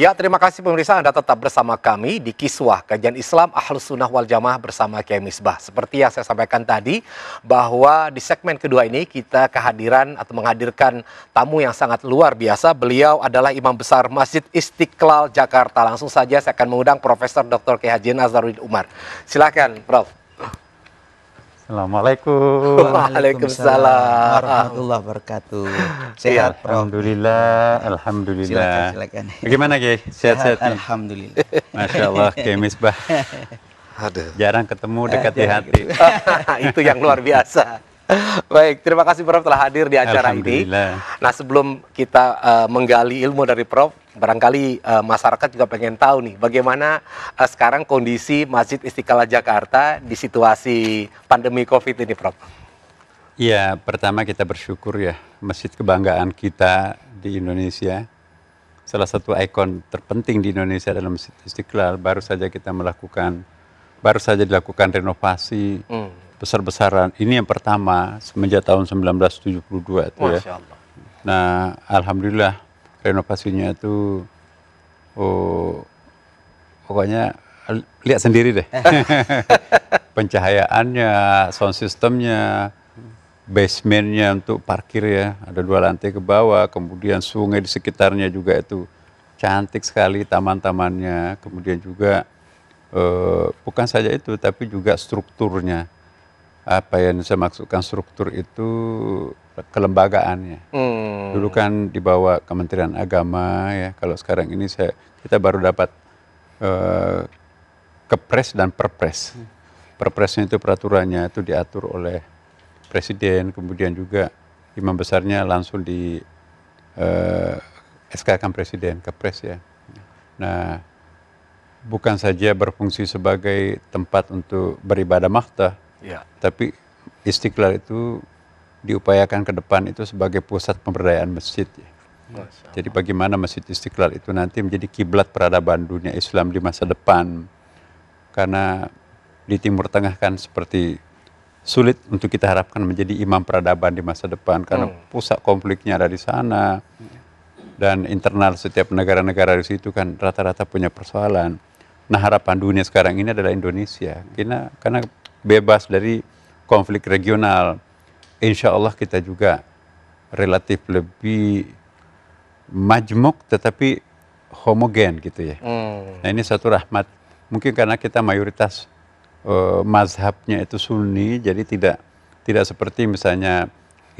Ya, terima kasih pemirsa Anda tetap bersama kami di Kiswah Kajian Islam Ahlus Sunnah Wal Jamaah bersama Kiai Misbah. Seperti yang saya sampaikan tadi, bahwa di segmen kedua ini kita kehadiran atau menghadirkan tamu yang sangat luar biasa. Beliau adalah Imam Besar Masjid Istiqlal Jakarta. Langsung saja saya akan mengundang Profesor Dr. Kiai Haji Nazarudin Umar. Silakan, Prof. Assalamualaikum. Waalaikumsalam. warahmatullahi wabarakatuh. Iya. Sehat, Prof. Alhamdulillah, alhamdulillah. Silakan, silakan. Bagaimana, Kiai? Sehat-sehat nih? Alhamdulillah. Masya Allah, Kiai Misbah. Aduh. Jarang ketemu dekat di hati. Itu yang luar biasa. Baik, terima kasih Prof telah hadir di acara ini. Alhamdulillah. Nah, sebelum kita eh, menggali ilmu dari Prof, barangkali eh, masyarakat juga pengen tahu nih bagaimana eh, sekarang kondisi Masjid Istiqlal Jakarta di situasi pandemi Covid ini, Prof. Iya, pertama kita bersyukur ya, masjid kebanggaan kita di Indonesia. Salah satu ikon terpenting di Indonesia adalah Masjid Istiqlal. Baru saja kita melakukan, baru saja dilakukan renovasi Hmm. besar-besaran. Ini yang pertama semenjak tahun 1972 itu ya. Allah. Nah, alhamdulillah renovasinya itu oh, pokoknya l- lihat sendiri deh. Pencahayaannya, sound systemnya, basementnya untuk parkir ya, ada dua lantai ke bawah, kemudian sungai di sekitarnya juga itu cantik sekali taman-tamannya, kemudian juga eh, bukan saja itu, tapi juga strukturnya. Apa yang saya maksudkan struktur itu kelembagaannya. Hmm. Dulu kan dibawa Kementerian Agama ya. Kalau sekarang ini saya kita baru dapat eh, kepres dan perpres. Perpresnya itu peraturannya itu diatur oleh presiden, kemudian juga imam besarnya langsung di eh, SK kan presiden, kepres ya. Nah, bukan saja berfungsi sebagai tempat untuk beribadah makta, Ya. tapi Istiqlal itu diupayakan ke depan itu sebagai pusat pemberdayaan masjid. ya. Jadi bagaimana Masjid Istiqlal itu nanti menjadi kiblat peradaban dunia Islam di masa depan. Karena di Timur Tengah kan seperti sulit untuk kita harapkan menjadi imam peradaban di masa depan karena pusat konfliknya ada di sana dan internal setiap negara-negara di situ kan rata-rata punya persoalan. Nah harapan dunia sekarang ini adalah Indonesia karena karena bebas dari konflik regional. Insya Allah kita juga relatif lebih majmuk tetapi homogen gitu ya. Hmm. Nah ini satu rahmat. Mungkin karena kita mayoritas eh, mazhabnya itu Sunni, jadi tidak tidak seperti misalnya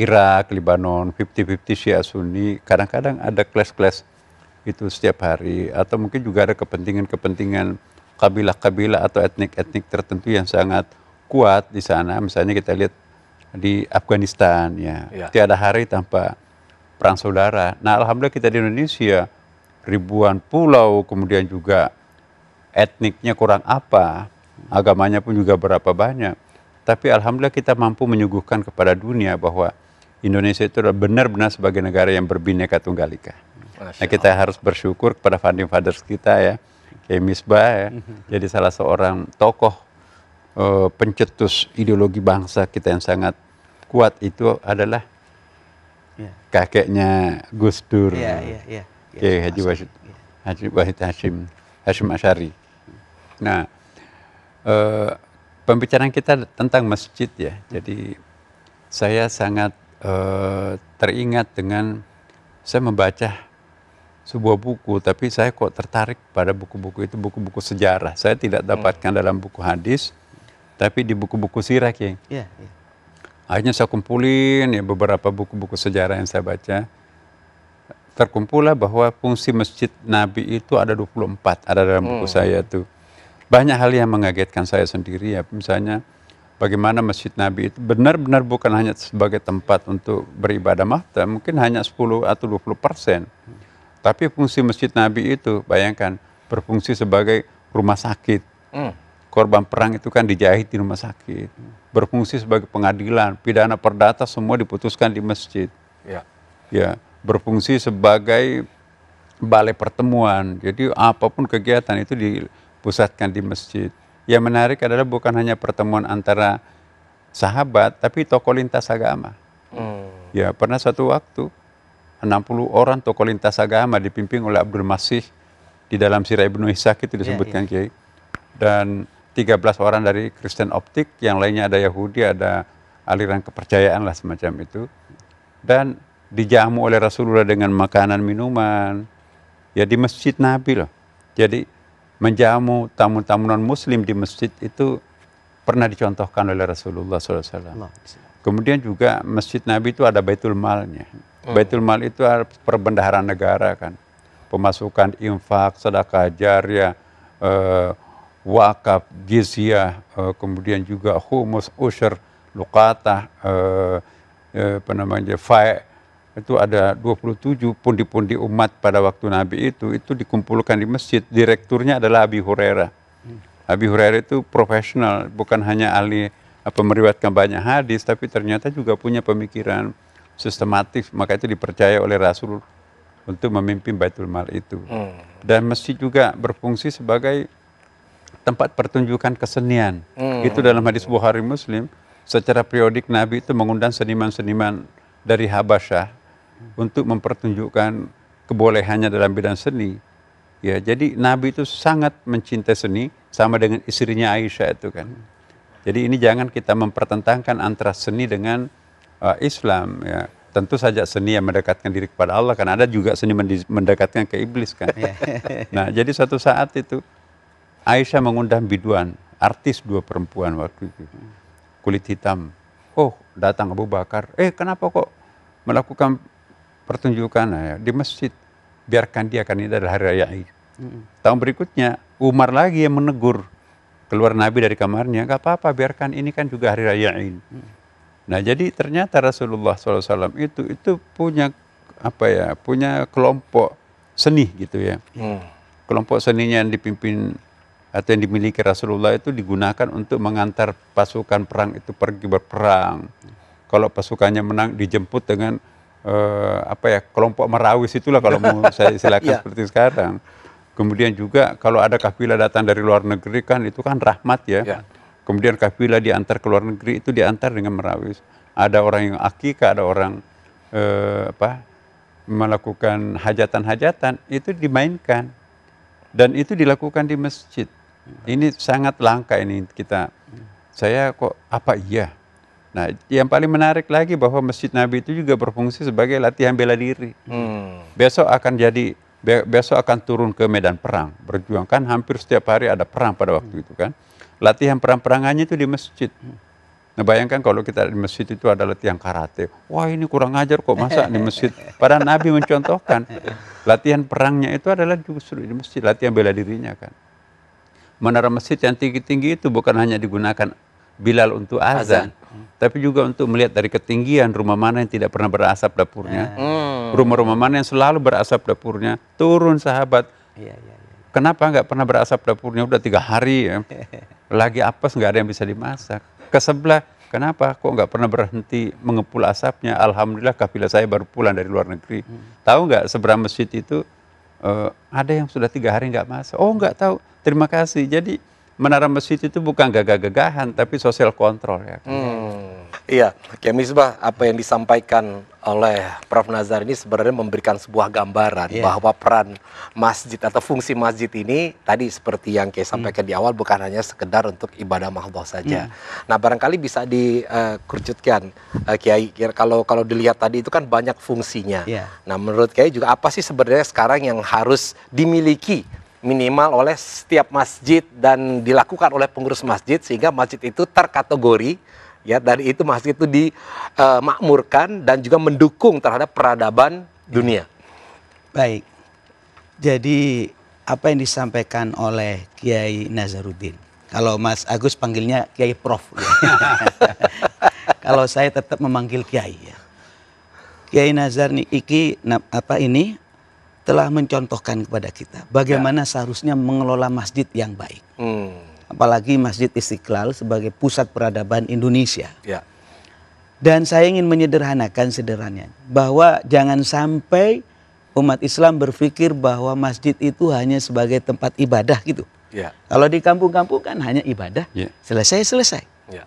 Irak, Lebanon, 50-50 Syiah Sunni. Kadang-kadang ada kelas-kelas itu setiap hari, atau mungkin juga ada kepentingan-kepentingan kabilah-kabilah atau etnik-etnik tertentu yang sangat kuat di sana. Misalnya kita lihat di Afghanistan, ya, Ya. tiada hari tanpa perang saudara. Nah, alhamdulillah kita di Indonesia ribuan pulau, kemudian juga etniknya kurang apa, agamanya pun juga berapa banyak. Tapi alhamdulillah kita mampu menyuguhkan kepada dunia bahwa Indonesia itu benar-benar sebagai negara yang berbineka tunggal ika. Nah, kita harus bersyukur kepada founding fathers kita ya, kayak Misbah ya, jadi salah seorang tokoh eh, pencetus ideologi bangsa kita yang sangat kuat itu adalah Ya. kakeknya Gus Dur. Iya, iya, iya. Kiai Haji Wahid, Haji Wahid Hashim, Hashim Asyari. Nah, eh, pembicaraan kita tentang masjid ya. Jadi saya sangat eh, teringat dengan saya membaca sebuah buku, tapi saya kok tertarik pada buku-buku itu buku-buku sejarah. Saya tidak dapatkan dalam buku hadis, tapi di buku-buku sirah, Kiai. Iya, iya. Akhirnya saya kumpulin ya beberapa buku-buku sejarah yang saya baca. Terkumpullah bahwa fungsi masjid Nabi itu ada 24, ada dalam buku saya tuh. Banyak hal yang mengagetkan saya sendiri ya, misalnya bagaimana masjid Nabi itu benar-benar bukan hanya sebagai tempat untuk beribadah mahta, mungkin hanya 10 atau 20 persen. Tapi fungsi masjid Nabi itu, bayangkan, berfungsi sebagai rumah sakit, Hmm. Korban perang itu kan dijahit di rumah sakit. Berfungsi sebagai pengadilan, pidana perdata semua diputuskan di masjid. Ya. Ya, berfungsi sebagai balai pertemuan. Jadi apa pun kegiatan itu dipusatkan di masjid. Yang menarik adalah bukan hanya pertemuan antara sahabat, tapi tokoh lintas agama. Hmm. Ya, pernah satu waktu 60 orang tokoh lintas agama dipimpin oleh Abdul Masih di dalam Sirah Ibnu Ishaq itu disebutkan Kiai. Dan 13 orang dari Kristen Optik, yang lainnya ada Yahudi, ada aliran kepercayaan lah semacam itu. Dan dijamu oleh Rasulullah dengan makanan minuman. Ya di masjid Nabi loh. Jadi menjamu tamu-tamu non muslim di masjid itu pernah dicontohkan oleh Rasulullah SAW. Allah. Kemudian juga masjid Nabi itu ada Baitul Malnya. Baitul Mal itu perbendaharaan negara kan. Pemasukan infak, sedekah jariah, eh, wakaf, jizyah, eh, kemudian juga humus, usher, lukatah, eh, eh, apa namanya, fai, itu ada 27 pundi-pundi umat pada waktu Nabi itu, itu dikumpulkan di masjid. Direkturnya adalah Abi Hurairah. Abi Hurairah itu profesional, bukan hanya ahli apa meriwayatkan banyak hadis, tapi ternyata juga punya pemikiran sistematis, maka itu dipercaya oleh Rasul untuk memimpin Baitul Mal itu. Dan masjid juga berfungsi sebagai tempat pertunjukan kesenian. Itu dalam hadis Bukhari Muslim, secara periodik Nabi itu mengundang seniman-seniman dari Habasyah untuk mempertunjukkan kebolehannya dalam bidang seni. Ya, jadi Nabi itu sangat mencintai seni sama dengan istrinya Aisyah itu kan. Jadi ini jangan kita mempertentangkan antara seni dengan uh, Islam ya. Tentu saja seni yang mendekatkan diri kepada Allah kan ada juga seni mendekatkan ke iblis kan. nah, jadi suatu saat itu Aisyah mengundang biduan, artis dua perempuan waktu itu. Kulit hitam. Oh, datang Abu Bakar. Eh, kenapa kok melakukan pertunjukan Nah, ya, di masjid? Biarkan dia kan ini adalah hari raya Id. Tahun berikutnya Umar lagi yang menegur keluar Nabi dari kamarnya, nggak apa-apa, biarkan ini kan juga hari raya Id. Nah, jadi ternyata Rasulullah SAW itu itu punya apa ya, punya kelompok seni gitu ya. Hmm. Kelompok seninya yang dipimpin atau yang dimiliki Rasulullah itu digunakan untuk mengantar pasukan perang itu pergi berperang. Kalau pasukannya menang dijemput dengan eh, apa ya kelompok merawis itulah kalau mau saya istilahkan Ya. seperti sekarang. Kemudian juga kalau ada kafilah datang dari luar negeri kan itu kan rahmat ya. Ya. Kemudian kafilah diantar ke luar negeri itu diantar dengan merawis. Ada orang yang akikah, ada orang eh, apa melakukan hajatan-hajatan itu dimainkan dan itu dilakukan di masjid. Ini sangat langka ini kita. Saya kok apa iya? Nah, yang paling menarik lagi bahwa masjid Nabi itu juga berfungsi sebagai latihan bela diri. Hmm. Besok akan jadi be- besok akan turun ke medan perang, berjuang kan hampir setiap hari ada perang pada waktu itu kan. Latihan perang-perangannya itu di masjid. Nah bayangkan kalau kita di masjid itu ada latihan karate. Wah ini kurang ajar kok masa di masjid. Padahal Nabi mencontohkan. Latihan perangnya itu adalah justru di masjid. Latihan bela dirinya kan. Menara masjid yang tinggi-tinggi itu bukan hanya digunakan Bilal untuk azan. Tapi juga untuk melihat dari ketinggian rumah mana yang tidak pernah berasap dapurnya. Hmm. Rumah-rumah mana yang selalu berasap dapurnya. Turun sahabat. Iya, iya, iya. Kenapa nggak pernah berasap dapurnya udah tiga hari ya? Lagi apes nggak ada yang bisa dimasak. Ke sebelah, kenapa kok nggak pernah berhenti mengepul asapnya? Alhamdulillah kafilah saya baru pulang dari luar negeri. Tahu nggak seberang masjid itu eh, ada yang sudah tiga hari nggak masak? Oh nggak tahu. Terima kasih. Jadi menara masjid itu bukan gagah-gagahan tapi sosial kontrol ya. Hmm. Iya, Kiai Misbah, apa yang disampaikan oleh Prof. Nazar ini sebenarnya memberikan sebuah gambaran Iya. bahwa peran masjid atau fungsi masjid ini tadi seperti yang Kiai sampaikan di awal bukan hanya sekedar untuk ibadah mahdoh saja. Nah, barangkali bisa dikerucutkan eh, Kiai kira- kalau kalau dilihat tadi itu kan banyak fungsinya. Iya. Nah, menurut Kiai juga apa sih sebenarnya sekarang yang harus dimiliki minimal oleh setiap masjid dan dilakukan oleh pengurus masjid sehingga masjid itu terkategori ya dari itu masjid itu dimakmurkan dan juga mendukung terhadap peradaban dunia. Baik. Jadi apa yang disampaikan oleh Kiai Nazaruddin. Kalau Mas Agus panggilnya Kiai Prof. Kalau saya tetap memanggil Kiai ya. Kiai Nazar iki apa ini telah mencontohkan kepada kita bagaimana seharusnya mengelola masjid yang baik. Hmm, Apalagi Masjid Istiqlal sebagai pusat peradaban Indonesia. ya. Dan saya ingin menyederhanakan sederhananya bahwa jangan sampai umat Islam berpikir bahwa masjid itu hanya sebagai tempat ibadah gitu. Ya. Kalau di kampung-kampung kan hanya ibadah, Ya. selesai selesai. Ya.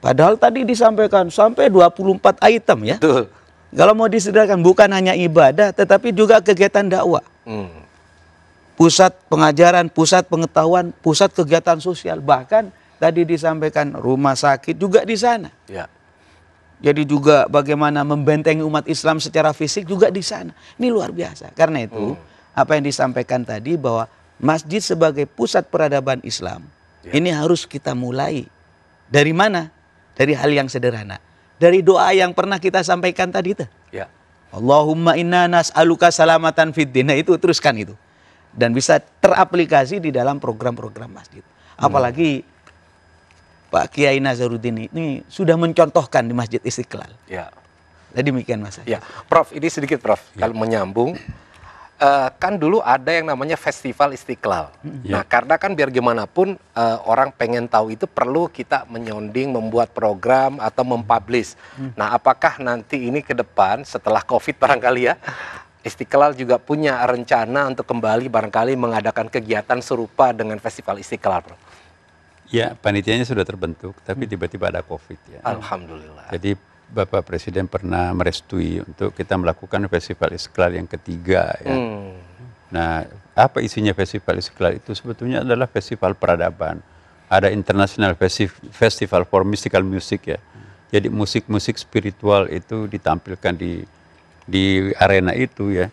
Padahal tadi disampaikan sampai 24 item ya. Betul. Kalau mau disederhanakan bukan hanya ibadah tetapi juga kegiatan dakwah. Hmm, pusat pengajaran, pusat pengetahuan, pusat kegiatan sosial, bahkan tadi disampaikan rumah sakit juga di sana. Ya. Jadi juga bagaimana membentengi umat Islam secara fisik juga di sana. Ini luar biasa. Karena itu apa yang disampaikan tadi bahwa masjid sebagai pusat peradaban Islam Ya. ini harus kita mulai dari mana? Dari hal yang sederhana. Dari doa yang pernah kita sampaikan tadi itu. Ya. Allahumma inna nas'aluka salamatan fid din. Nah, itu teruskan itu. Dan bisa teraplikasi di dalam program-program masjid. Apalagi Pak Kiai Nazaruddin ini sudah mencontohkan di Masjid Istiqlal. Ya. Jadi demikian Mas. Ya, Prof, ini sedikit Prof, kalau menyambung. eh, kan dulu ada yang namanya Festival Istiqlal. Nah, karena kan biar gimana pun eh, orang pengen tahu itu perlu kita menyonding, membuat program atau mempublish. Nah, apakah nanti ini ke depan setelah COVID barangkali ya, Istiqlal juga punya rencana untuk kembali barangkali mengadakan kegiatan serupa dengan Festival Istiqlal, Prof. Ya, panitianya sudah terbentuk, tapi tiba-tiba ada COVID ya. Alhamdulillah. Jadi Bapak Presiden pernah merestui untuk kita melakukan Festival Istiqlal yang ketiga ya. Hmm. Nah, apa isinya Festival Istiqlal itu sebetulnya adalah festival peradaban. Ada International Festi- Festival for Mystical Music ya. Jadi musik-musik spiritual itu ditampilkan di di arena itu ya.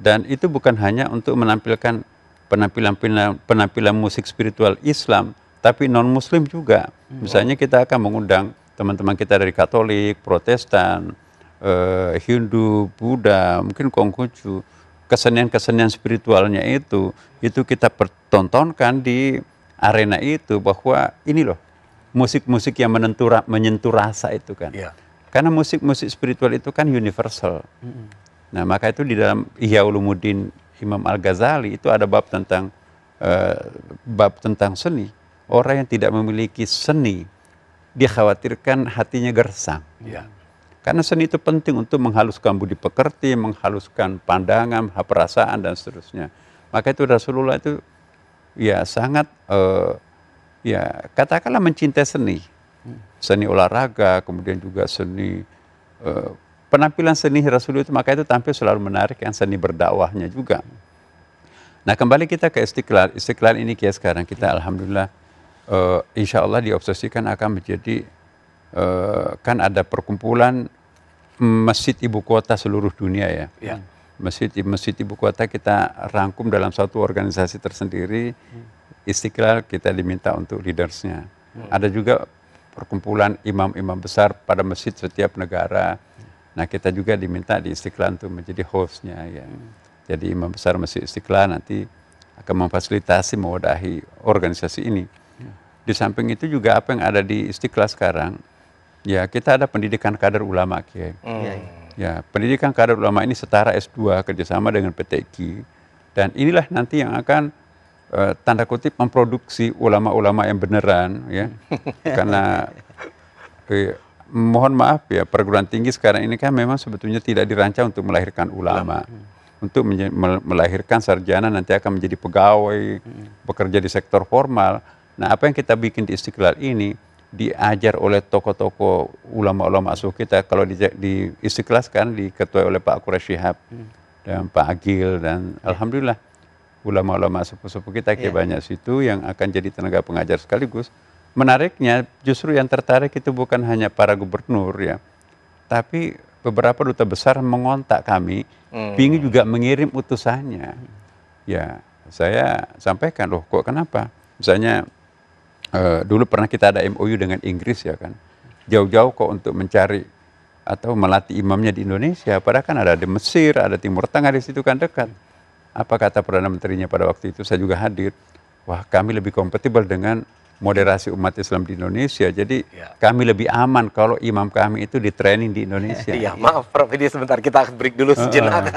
Dan itu bukan hanya untuk menampilkan penampilan penampilan musik spiritual Islam, tapi non Muslim juga. Misalnya kita akan mengundang teman-teman kita dari Katolik, Protestan, eh, Hindu, Buddha, mungkin Konghucu, kesenian-kesenian spiritualnya itu, itu kita pertontonkan di arena itu bahwa ini loh musik-musik yang menentu, menyentuh rasa itu kan. Ya. Karena musik-musik spiritual itu kan universal. Nah maka itu di dalam Ihya Ulumuddin Imam Al Ghazali itu ada bab tentang eh, bab tentang seni. Orang yang tidak memiliki seni dia khawatirkan hatinya gersang. Ya. Karena seni itu penting untuk menghaluskan budi pekerti, menghaluskan pandangan, perasaan dan seterusnya. Maka itu Rasulullah itu ya sangat eh, ya katakanlah mencintai seni. Seni olahraga, kemudian juga seni eh, penampilan seni Rasulullah itu maka itu tampil selalu menarik yang seni berdakwahnya juga. Nah kembali kita ke Istiqlal. Istiqlal ini kayak sekarang kita alhamdulillah eh, insya Allah diobsesikan akan menjadi eh, kan ada perkumpulan masjid ibu kota seluruh dunia ya. Ya. Masjid masjid ibu kota kita rangkum dalam satu organisasi tersendiri. Istiqlal kita diminta untuk leadersnya. Ada juga perkumpulan imam-imam besar pada masjid setiap negara. Nah kita juga diminta di Istiqlal untuk menjadi hostnya ya. Jadi imam besar masjid Istiqlal nanti akan memfasilitasi mewadahi organisasi ini. Di samping itu juga apa yang ada di Istiqlal sekarang, ya kita ada pendidikan kader ulama Kiai. Iya, iya. Ya, pendidikan kader ulama ini setara S2 kerjasama dengan PTQ dan inilah nanti yang akan eh, tanda kutip memproduksi ulama-ulama yang beneran ya. Karena eh, mohon maaf ya perguruan tinggi sekarang ini kan memang sebetulnya tidak dirancang untuk melahirkan ulama. Untuk menje- mel- melahirkan sarjana nanti akan menjadi pegawai bekerja di sektor formal. Nah apa yang kita bikin di istiqlal ini diajar oleh tokoh-tokoh ulama-ulama asuh kita. Kalau di, di istiqlal sekarang diketuai oleh Pak Quraish Shihab dan Pak Agil dan alhamdulillah ulama-ulama sepuh-sepuh kita kayak Iya. banyak situ yang akan jadi tenaga pengajar sekaligus. Menariknya justru yang tertarik itu bukan hanya para gubernur ya, tapi beberapa duta besar mengontak kami, Hmm. ingin juga mengirim utusannya. Ya, saya sampaikan loh, kok kenapa? Misalnya eh, dulu pernah kita ada MOU dengan Inggris ya kan, jauh-jauh kok untuk mencari atau melatih imamnya di Indonesia. Padahal kan ada di Mesir, ada Timur Tengah di situ kan dekat. Apa kata perdana menterinya pada waktu itu? Saya juga hadir. Wah, kami lebih kompatibel dengan moderasi umat Islam di Indonesia. Jadi Ya. kami lebih aman kalau imam kami itu di training di Indonesia. Iya, maaf Prof, ini sebentar kita break dulu sejenak.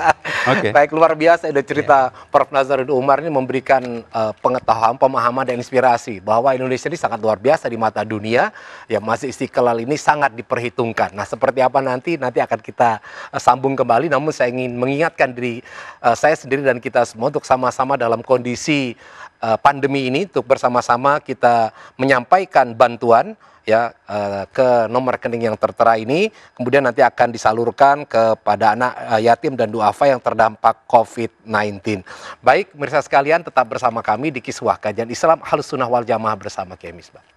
Oke. Baik, luar biasa ada cerita Prof Nazaruddin Umar ini memberikan eh, pengetahuan, pemahaman dan inspirasi bahwa Indonesia ini sangat luar biasa di mata dunia. Ya, masih istiqlal ini sangat diperhitungkan. Nah, seperti apa nanti nanti akan kita eh, sambung kembali. Namun saya ingin mengingatkan diri eh, saya sendiri dan kita semua untuk sama-sama dalam kondisi uh, pandemi ini untuk bersama-sama kita menyampaikan bantuan ya uh, ke nomor rekening yang tertera ini kemudian nanti akan disalurkan kepada anak uh, yatim dan duafa yang terdampak COVID-19. Baik, pemirsa sekalian tetap bersama kami di Kiswah Kajian Islam Halus Sunnah Wal Jamaah bersama Kiai Misbah.